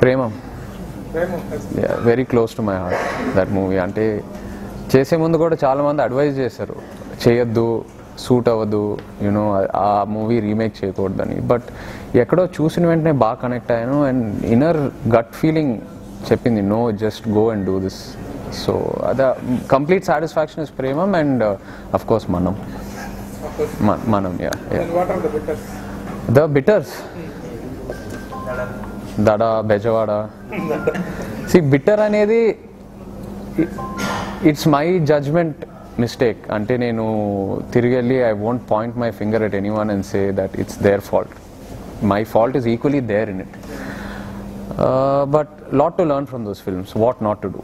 Premam. Very close to my heart that movie అంటే చేసే ముందు కూడా చాలా మంది అడ్వైజ్ చేశారు. చేయొద్దు సూట్ అవ్వదు యూనో ఆ మూవీ రీమేక్ చేయకూడదని. బట్ ఎక్కడో చూసిన వెంటనే బాగా కనెక్ట్ అయ్యాను అండ్ ఇన్నర్ గట్ ఫీలింగ్ చెప్పింది no just go and do this so అద complete satisfaction is Premam and of course మనం మనం yeah the bitters Dhada Bezawada. See bitter అనేది ఇట్స్ మై జడ్జ్మెంట్ మిస్టేక్ అంటే నేను తిరిగి వెళ్ళి I won't point my finger at anyone and say that it's their fault my fault is equally there in it but lot to learn from those films what not to do